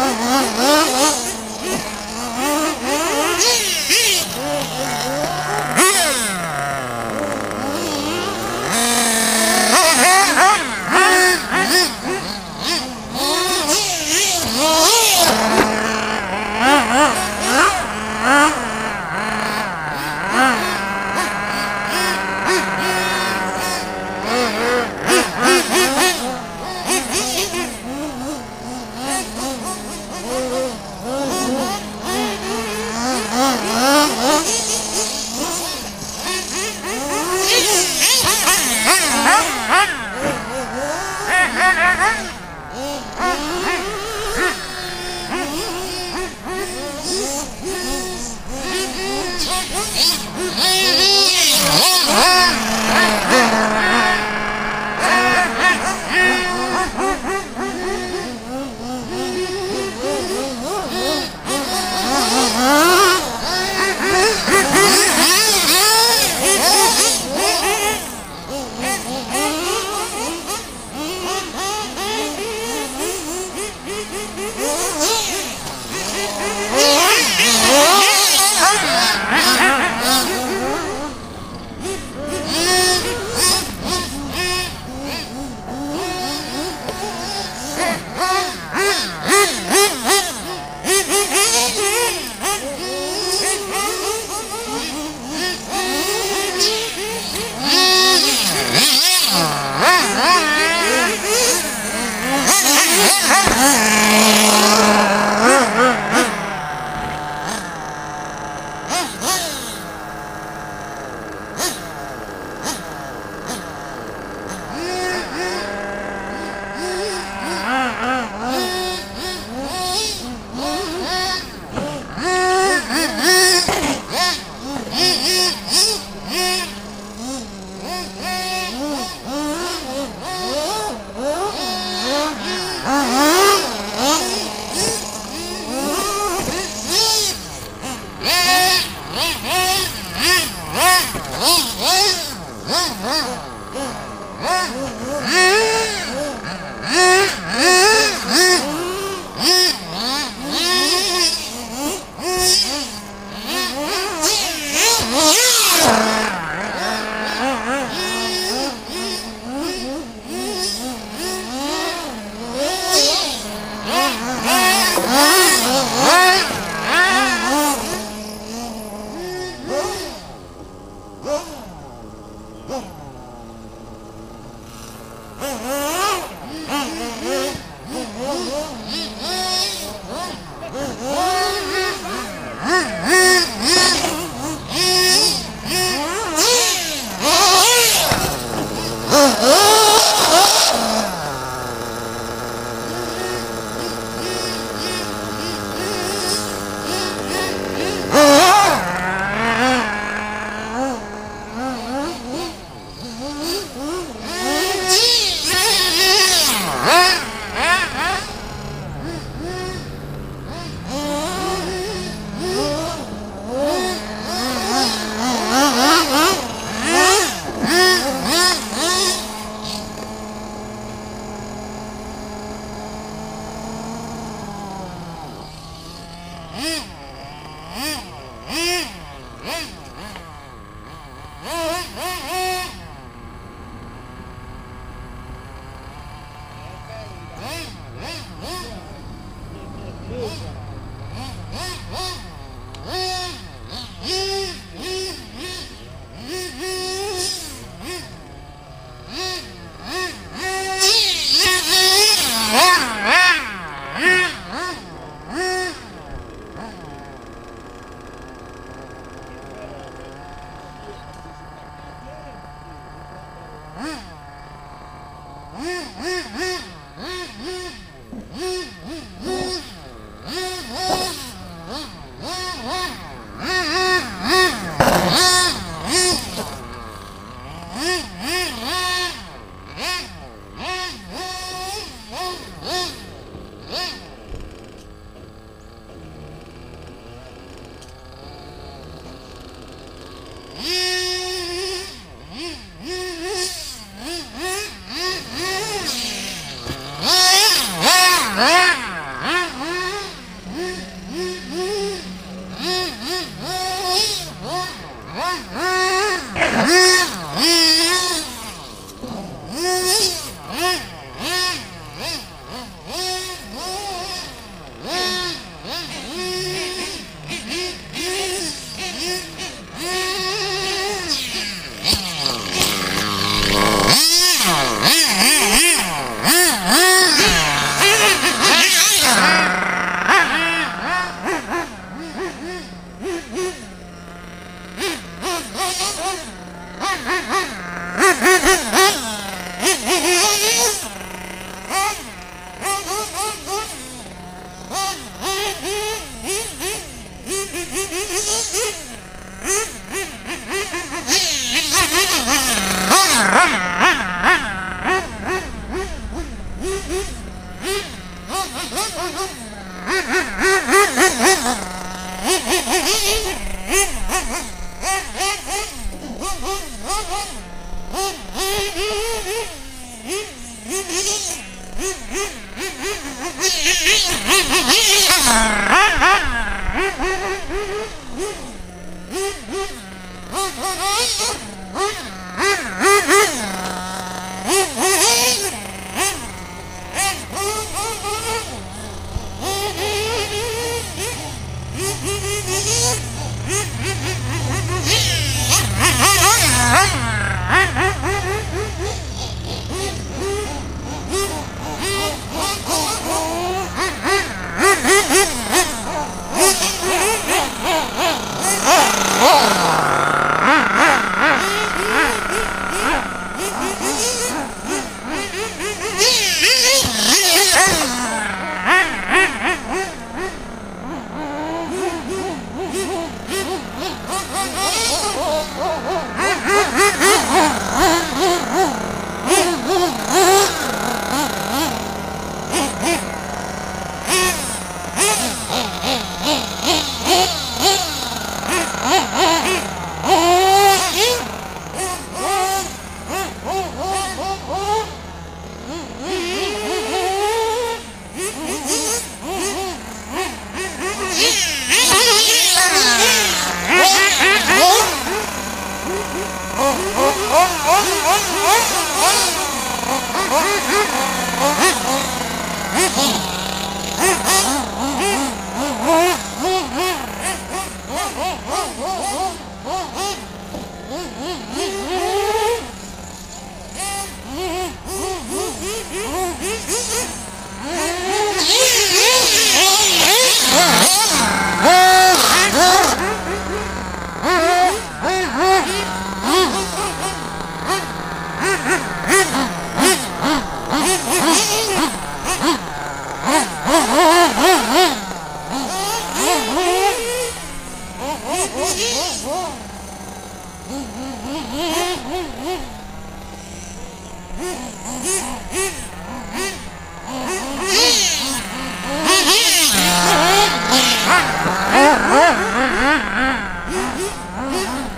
Mm-hmm. Yeah. ほうほうほうほう。Ah, ah,